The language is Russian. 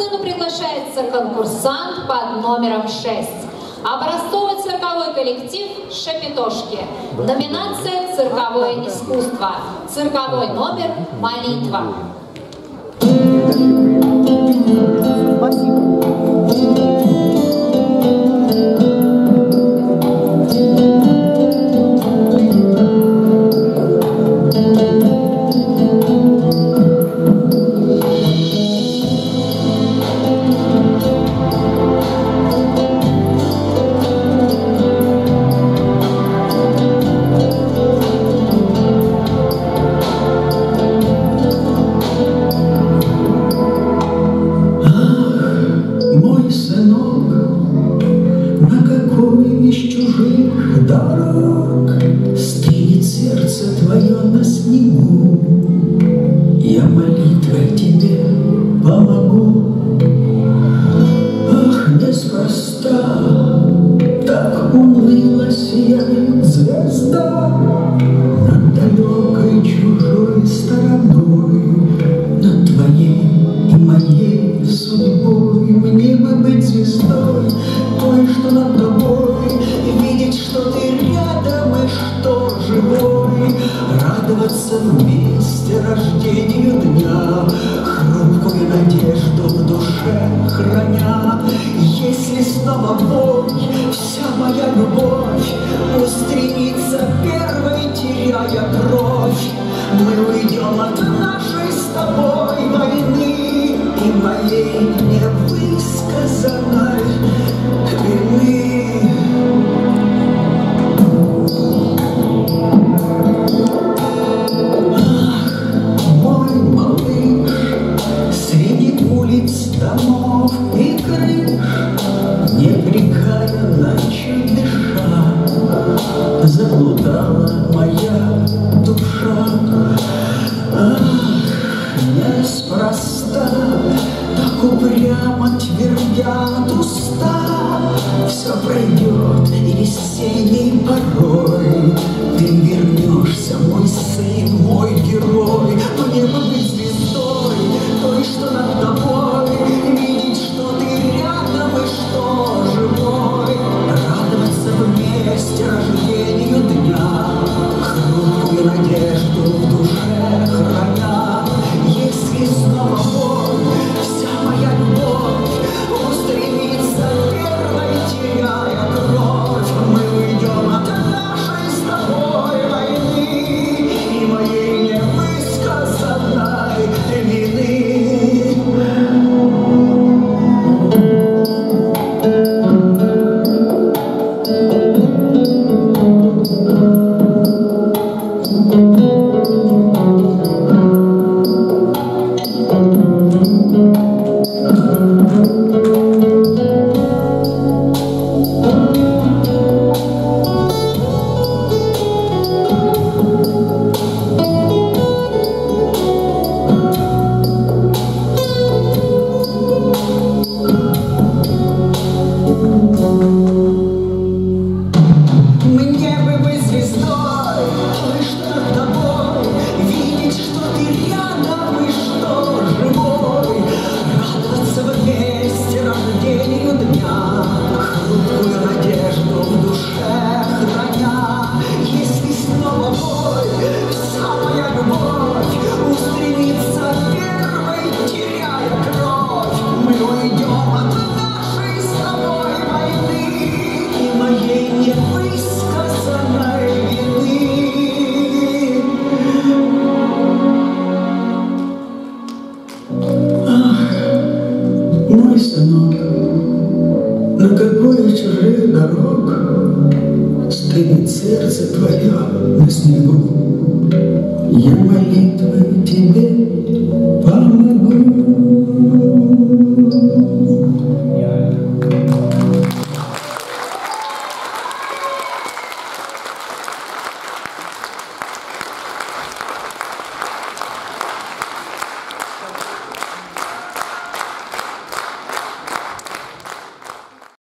сцену приглашается конкурсант под номером 6. Образцовый цирковой коллектив «Шапитошки». Номинация «Цирковое искусство». Цирковой номер «Молитва». Thank you. из чужих дорог, Стынет сердце твое на снегу. Я молитвой тебе помогу. Ах, неспроста так уныла я, звезда, Над далекой чужой стороной, Над твоей и моей судьбой. Радоваться вместе рождению дня, Хрупкую надежду в душе храня. Если снова боль, вся моя любовь Устремится первой, теряя кровь, Мы уйдем от нашей с тобой войны И моей невысказанной неспроста, Так упрямо твердят уста, Все пройдет и весенний порой, Ты вернешься, мой сын, мой герой, Мне бы дорог Стоит сердце твое на снегу. Я молитвы тебе